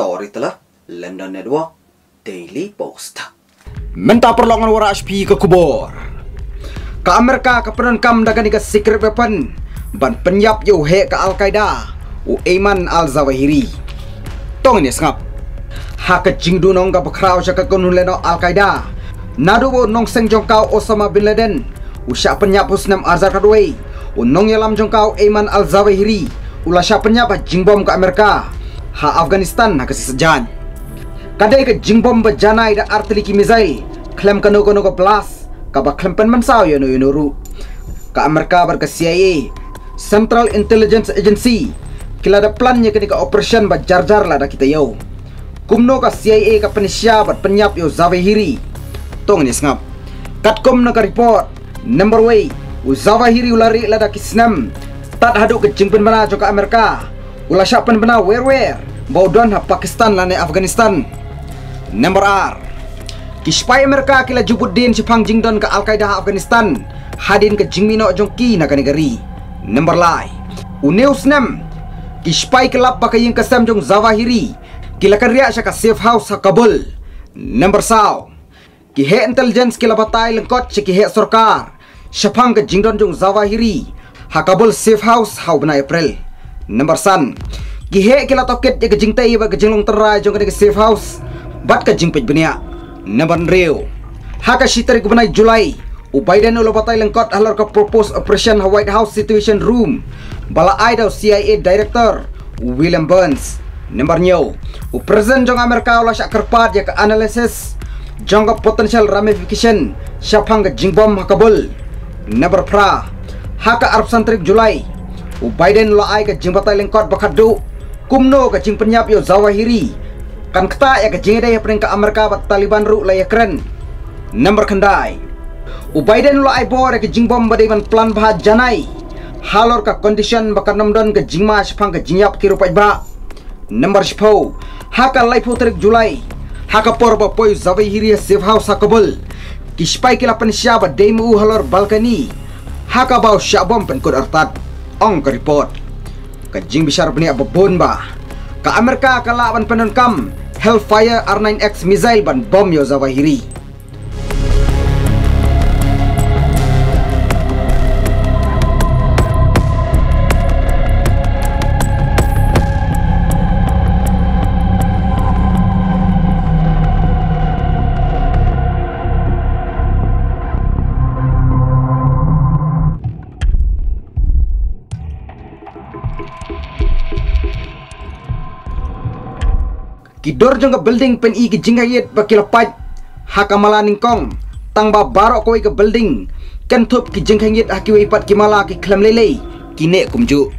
story telah London Network Daily Post. Minta perlongan wara HP ke kubur. Ke Amerika ke penenkam dagan ke secret weapon ban penyap yo he ke Al-Qaeda u Ayman Al-Zawahiri. Tong ini sengap. Ha ke jingdu nong ka bakrau sa ka kunun leno Al-Qaeda. Nadu bo nong seng jongkau Osama bin Laden. U sya penyap husnam Azhar. U nong yalam jongkau Ayman Al-Zawahiri. Ula sya penyap jingbom ke Amerika. Ha Afghanistan ha ke sejan. Kadai ke jingbom berjanai da artiliki misail. Klem kano kano ke blast. Kaba klem pen mansau yo no yo ru. Ka Amerika bar ke CIA. Central Intelligence Agency. Kila ada plannya ketika operation ba jar-jar lah da kita yo. Kumno ka CIA ka penisya bat penyap yo Zawahiri. Tong ni sengap. Kat kum na ka report. Number way. U Zawahiri ulari lah da kisnam. Tat hadu ke jingpen mana jo ka Amerika. Ula syapan bena where where. Baudon ha Pakistan lah ne Afghanistan. Number R. Kispai Amerika kila jubuddin Jepang jingdon ke Al-Qaeda Afghanistan. Hadin ke jingmino jongki na ka negari. Number lai. Uneus nem. Kispai kelap pakai yang kesem jong Zawahiri. Kila karya siya ka safe house ha Kabul. Number saw. Kihe intelligence kila batay lengkot si kihe sorkar. Syapang ke jingdon jong Zawahiri. Ha Kabul safe house ha bena April. Number san. Kihe kila toket ya ke jingtai ba ke jinglong terai jong ke safe house. Bat ka jingpej benia. Number Rio. Haka shitari kubanay July. U Biden ulo batay lengkot halor ka propose operation White House Situation Room. Bala daw CIA Director William Burns. Number nyo. U President jong Amerika ulo siya kerpat ya ka analysis. Jong ka potential ramification. Siya pang ka jingbom ha Kabul. Number pra. Haka Arab Santrik July. U Biden ulo ay ka jingbatay lengkot bakadu. Kumno ka jing penyap yo Zawahiri kan kata ya ke jingda ya peringkat Amerika bat Taliban ru la ya keren. Number kendai. U Biden lo ai bor ke jingbom badai man plan bah janai. Halor ka condition bakar namdon ke jingma sepang ke jingyap ki rupai ba number spo haka lai putrik Julai. Haka por ba poi zawai hiria safe house hakabul kispai kila pen syaba demu halor balkani. Haka bau syabom pen kod artat ong ke report ke jing bisar bani ababon ba Ka Amerika kalaban penenkam Hellfire R9X missile ban bom yo Zawahiri. Kidor jong ke building pen i hakamala ningkong tang ba barok koi ke building. Thup ki jingayet hakiwi pat kimala ki klam lele kumju